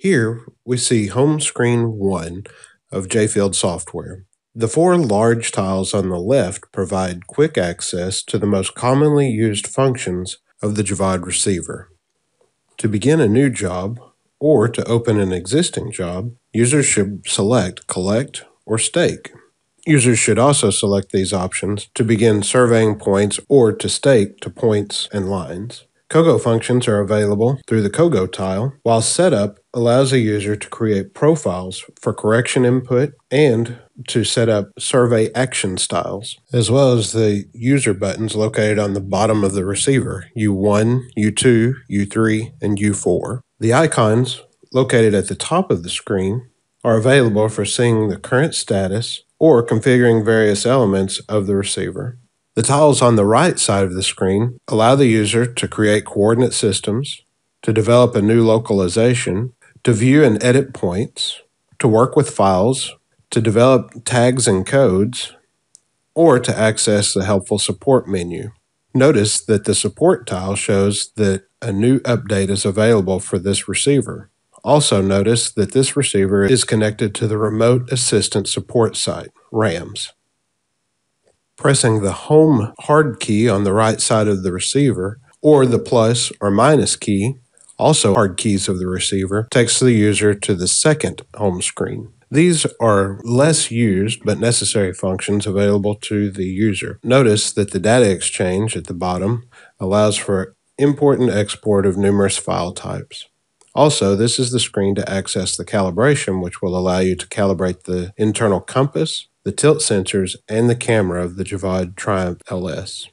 Here we see home screen 1 of JField software. The four large tiles on the left provide quick access to the most commonly used functions of the Javad receiver. To begin a new job, or to open an existing job, users should select Collect or Stake. Users should also select these options to begin surveying points or to stake to points and lines. CoGo functions are available through the CoGo tile, while Setup allows a user to create profiles for correction input and to set up survey action styles, as well as the user buttons located on the bottom of the receiver U1, U2, U3, and U4. The icons located at the top of the screen are available for seeing the current status or configuring various elements of the receiver. The tiles on the right side of the screen allow the user to create coordinate systems, to develop a new localization, to view and edit points, to work with files, to develop tags and codes, or to access the helpful support menu. Notice that the support tile shows that a new update is available for this receiver. Also notice that this receiver is connected to the Remote Assistant Support Site, RAMS. Pressing the Home hard key on the right side of the receiver or the plus or minus key, also hard keys of the receiver, takes the user to the second home screen. These are less used but necessary functions available to the user. Notice that the data exchange at the bottom allows for import and export of numerous file types. Also, this is the screen to access the calibration, which will allow you to calibrate the internal compass, the tilt sensors, and the camera of the Javad Triumph LS.